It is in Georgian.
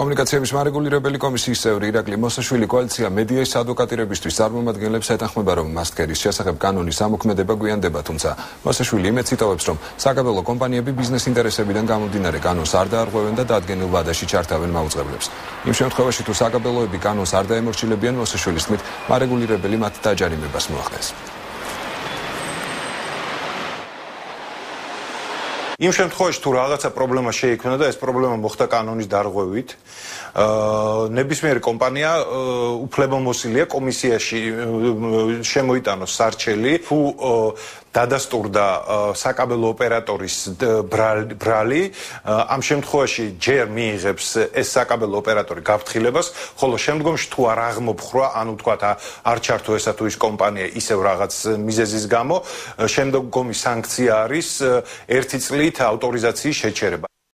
კომუნიკაციების მარეგულირებელი კომისიის წევრი ირაკლი მოსაშვილი კოალიცია მედიის ადვოკატირებისთვის წარმომადგენლებს ეთანხმება რომ მასკერის შესახებ კანონის ამოქმედება გვიანდება თუმცა მოსაშვილი იმედს იტოვებს რომ საკაბელო კომპანიები ბიზნეს ინტერესებიდან გამომდინარე კანონს არ დაარღვევენ და დადგენილ ვადაში ჩართავენ მაუწყებლებს. იმ შემთხვევაში თუ საკაბელოები კანონს არ დაემორჩილებიან მოსაშვილის თქმით მარეგულირებელი მათ დაჯარიმებას მოახდენს იმ შემთხვევაში თუ რაღაცა პრობლემა შეიქმნა და ეს პრობლემა მოხდა კანონის დარღვევით, აა ნებისმიერი კომპანია უფლებამოსილია კომისიაში შემოიტანოს სარჩელი, თუ დადასტურდა საკაბელო ოპერატორის ბრალი, ამ შემთხვევაში ჯერ მიიღებს ეს საკაბელო ოპერატორი გაფრთხილებას, ხოლო შემდგომში თუ არ აღმოფხრა, ანუ თქვა არ ჩართო ესა თუ ის კომპანია ისევ რაღაც მიზეზის გამო, შემდგომი სანქცია არის ერთი წლით ავტორიზაციის შეჩერება.